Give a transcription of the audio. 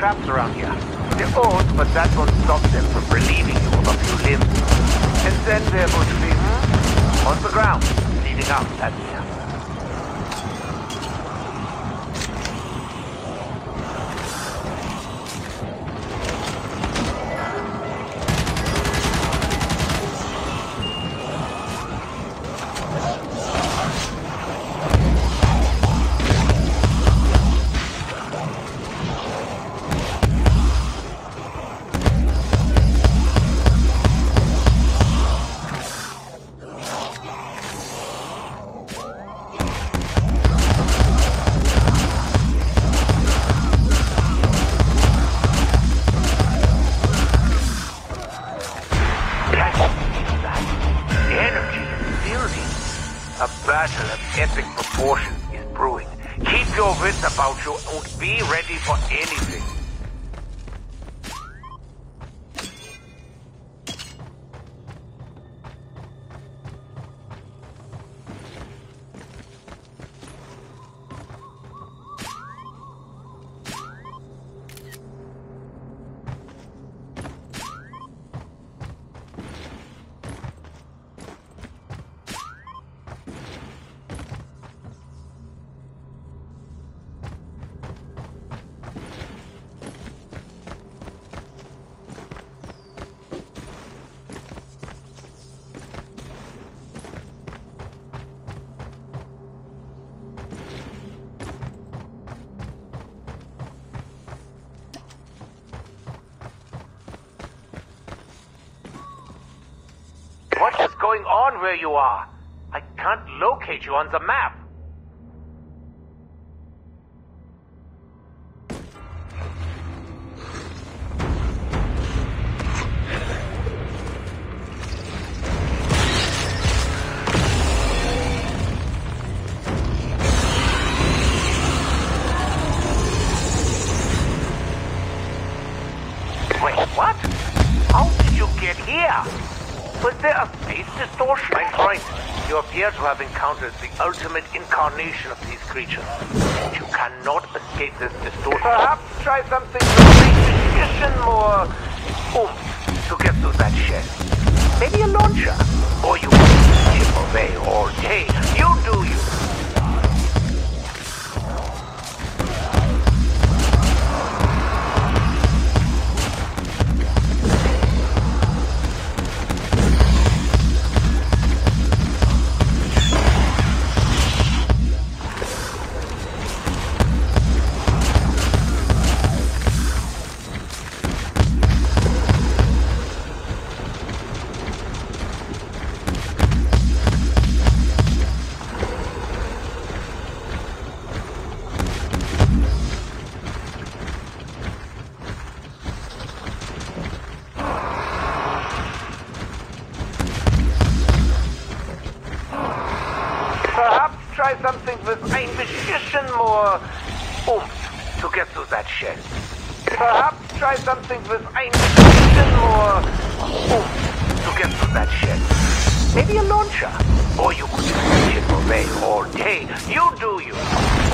traps around here. They're old, but that won't stop them from relieving you of a few limbs. And then going to be hmm, on the ground, leading out that be ready for anything. Going on where you are? I can't locate you on the map. To have encountered the ultimate incarnation of these creatures. You cannot escape this distortion. Perhaps try something to make more oomph to get through that shell. Maybe a launcher. Or you can chip away all day. With a precision more oomph to get through that shell. Maybe a launcher. Or you could chip away all day. You do you.